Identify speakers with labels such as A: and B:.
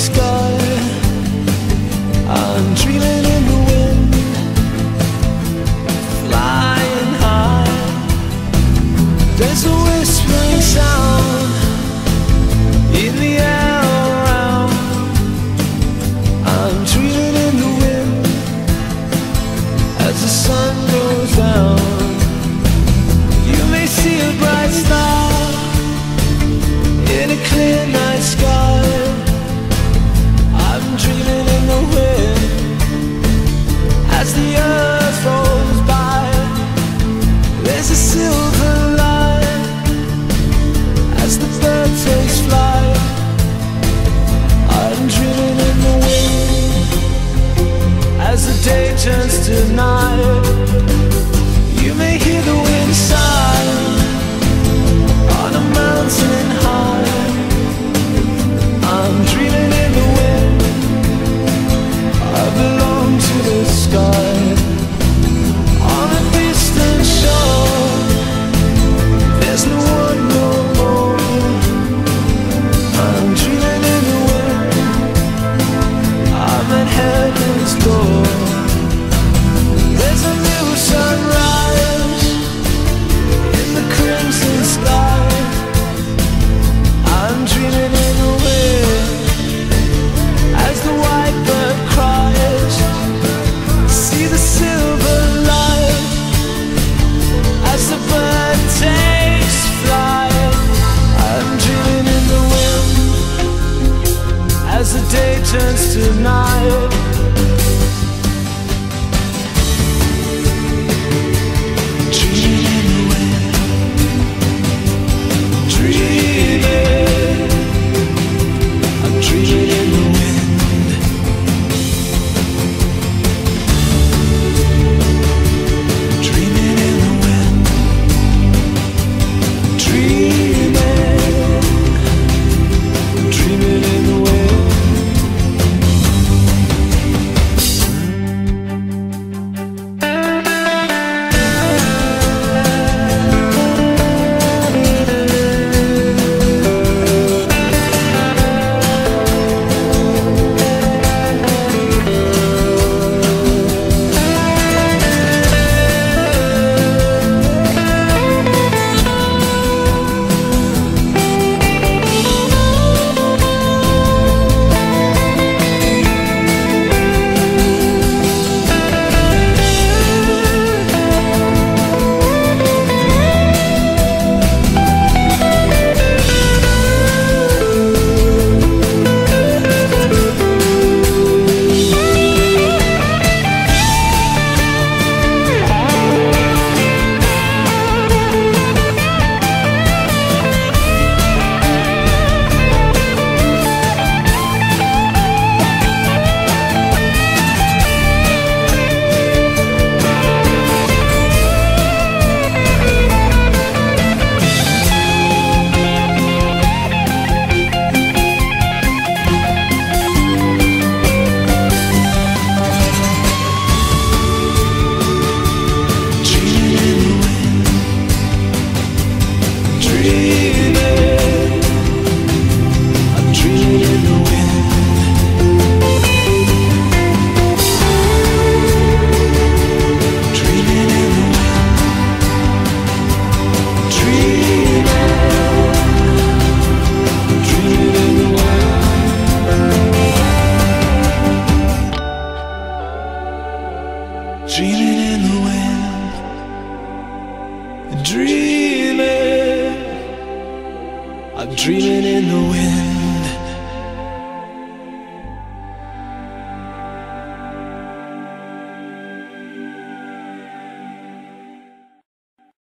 A: sky. I'm dreaming in the wind Flying high. There's a whispering sound In the air around. I'm dreaming in the wind As the sun goes down. You may see a bright star In a clear night sky. Dreaming in the wind. Dreaming. I'm dreaming in the wind.